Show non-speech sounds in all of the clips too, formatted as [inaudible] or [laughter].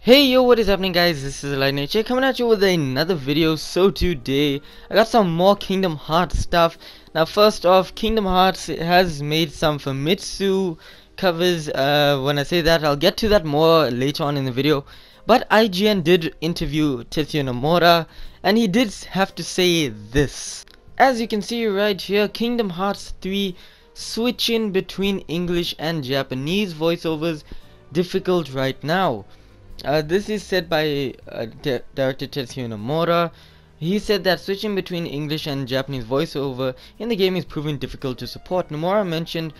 Hey yo what is happening guys? This is Lightning Nature coming at you with another video. So today I got some more Kingdom Hearts stuff. Now first off Kingdom Hearts has made some Famitsu covers uh, when I say that I'll get to that more later on in the video but IGN did interview Tetsuya Nomura and he did have to say this as you can see right here Kingdom Hearts 3 switching between English and Japanese voiceovers difficult right now uh, this is said by uh, director Tetsuya Nomura. He said that switching between English and Japanese voiceover in the game is proving difficult to support. Nomura mentioned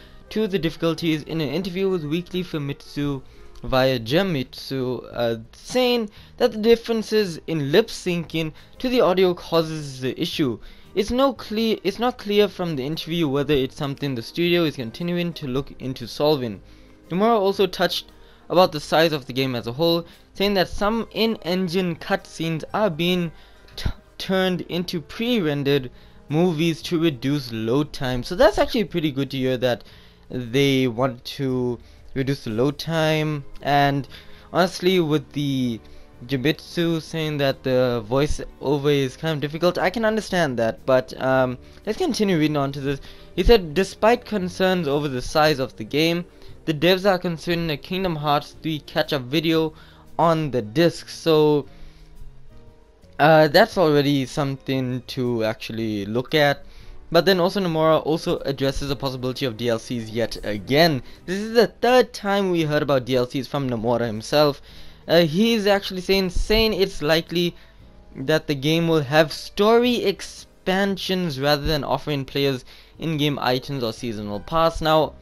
of the difficulties in an interview with Weekly Famitsu via Gematsu, uh, saying that the differences in lip syncing to the audio causes the issue. It's no clear. It's not clear from the interview whether it's something the studio is continuing to look into solving. Nomura also touched about the size of the game as a whole, saying that some in-engine cutscenes are being turned into pre-rendered movies to reduce load time. So that's actually pretty good to hear that they want to reduce the load time and honestly with the Gematsu saying that the voice over is kind of difficult, I can understand that, but um, let's continue reading on to this. He said, despite concerns over the size of the game, the devs are considering a Kingdom Hearts 3 catch-up video on the disc, so uh, that's already something to actually look at. But then also Nomura also addresses the possibility of DLCs yet again. This is the third time we heard about DLCs from Nomura himself. Uh, he's actually saying saying it's likely that the game will have story expansions rather than offering players in-game items or seasonal pass. Now,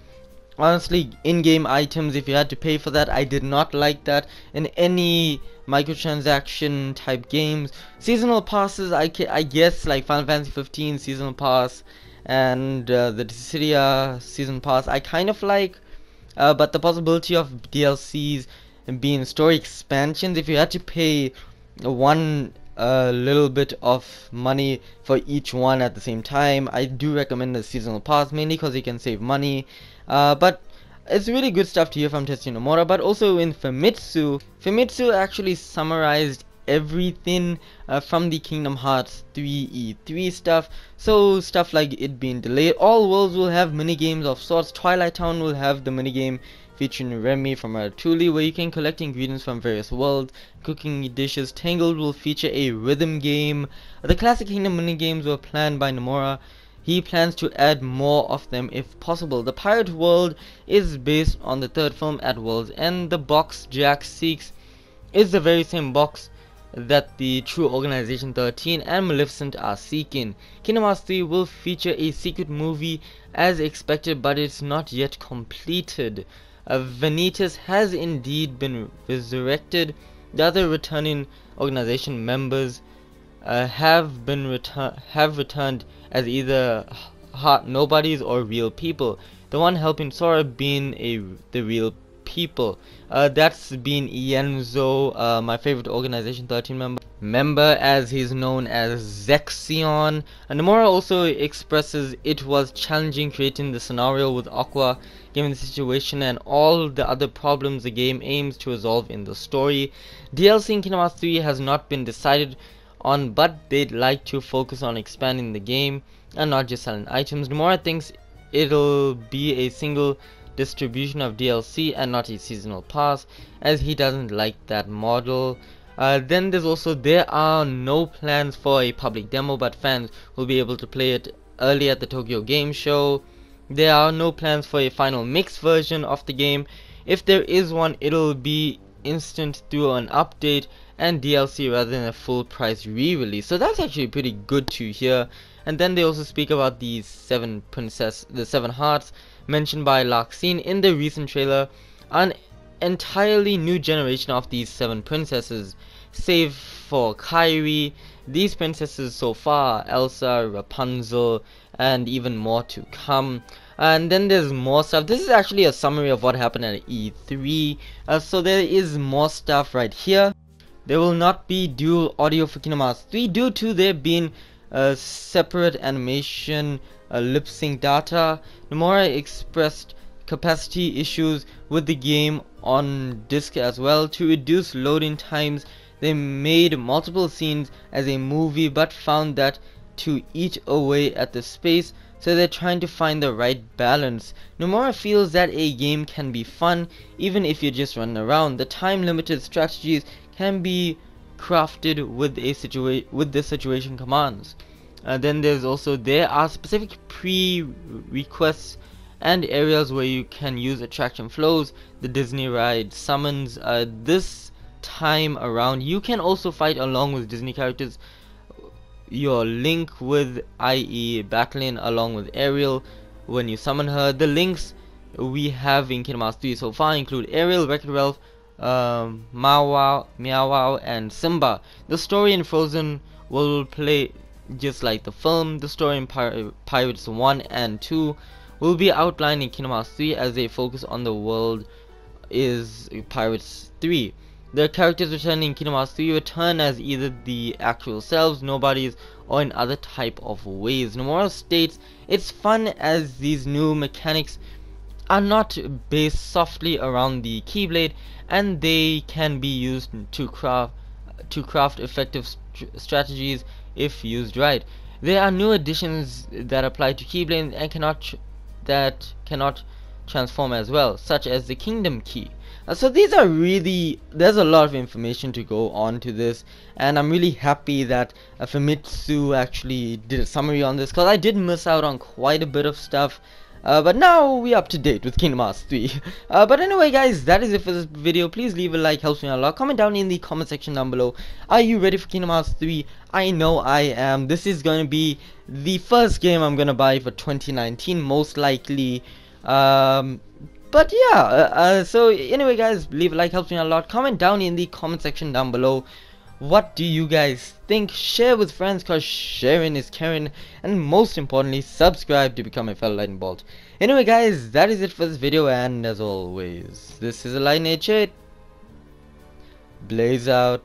honestly in-game items if you had to pay for that I did not like that. In any microtransaction type games seasonal passes I, I guess like Final Fantasy 15 seasonal pass and uh, the Dissidia season pass I kind of like uh, but the possibility of DLCs being story expansions if you had to pay one uh, little bit of money for each one at the same time I do recommend the seasonal pass mainly because you can save money uh, but it's really good stuff to hear from Tetsuya Nomura, but also in Famitsu, Famitsu actually summarized everything uh, from the Kingdom Hearts 3E3 stuff. So stuff like it being delayed. All worlds will have mini games of sorts. Twilight Town will have the mini game featuring Remy from Ratatouille where you can collect ingredients from various worlds, cooking dishes. Tangled will feature a rhythm game. The classic Kingdom mini games were planned by Nomura he plans to add more of them if possible. The Pirate World is based on the third film at World's End. The box Jack seeks is the very same box that the True Organization 13 and Maleficent are seeking. Kingdom Hearts 3 will feature a secret movie as expected but it's not yet completed. Uh, Vanitas has indeed been resurrected. The other returning organization members uh, have been have returned as either hot nobodies or real people. The one helping Sora being a the real people. Uh, that's been Ienzo, uh, my favorite Organization 13 member. Member as he's known as Zexion. And Nomura also expresses it was challenging creating the scenario with Aqua given the situation and all the other problems the game aims to resolve in the story. DLC in Kingdom Hearts 3 has not been decided on but they'd like to focus on expanding the game and not just selling items. Nomura thinks it'll be a single distribution of DLC and not a seasonal pass as he doesn't like that model. Uh, then there's also there are no plans for a public demo but fans will be able to play it early at the Tokyo Game Show. There are no plans for a final mix version of the game. If there is one it'll be instant through an update and DLC rather than a full price re-release. So that's actually pretty good to hear. And then they also speak about the seven princess, the seven hearts mentioned by Larxene in the recent trailer. An entirely new generation of these seven princesses, save for Kairi. These princesses so far, Elsa, Rapunzel, and even more to come. and then there's more stuff this is actually a summary of what happened at E3 uh, so there is more stuff right here there will not be dual audio for Kingdom Hearts 3 due to there being a separate animation uh, lip sync data Nomura expressed capacity issues with the game on disk as well to reduce loading times they made multiple scenes as a movie but found that to eat away at the space so they're trying to find the right balance. Nomura feels that a game can be fun even if you just run around. The time limited strategies can be crafted with a situa with the situation commands. Uh, then there's also there are specific pre-requests and areas where you can use attraction flows. The Disney ride summons uh, this time around. You can also fight along with Disney characters your link with i.e. battling along with Ariel when you summon her. The links we have in Kingdom Hearts 3 so far include Ariel, Wreck-It Ralph, um, Meow and Simba. The story in Frozen will play just like the film. The story in Pir Pirates 1 and 2 will be outlined in Kingdom Hearts 3 as they focus on the world is Pirates 3. The characters returning in Kingdom Hearts 3 return as either the actual selves, nobodies, or in other type of ways. Nomura states, it's fun as these new mechanics are not based softly around the Keyblade and they can be used to craft to craft effective st strategies if used right. There are new additions that apply to Keyblade and cannot that cannot transform as well, such as the Kingdom Key. Uh, so these are really, there's a lot of information to go on to this, and I'm really happy that uh, Famitsu actually did a summary on this, because I did miss out on quite a bit of stuff. Uh, but now we up to date with Kingdom Hearts 3. [laughs] Uh, but anyway guys, that is it for this video. Please leave a like, helps me a lot. Comment down in the comment section down below. Are you ready for Kingdom Hearts 3? I know I am. This is going to be the first game I'm going to buy for 2019, most likely. Um, but yeah, uh, uh, so anyway guys, leave a like, helps me a lot. Comment down in the comment section down below. What do you guys think? Share with friends cause sharing is caring. And most importantly, subscribe to become a fellow lightning bolt. Anyway guys, that is it for this video and as always, this is a Lightning 8. Blaze out.